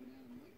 Looks like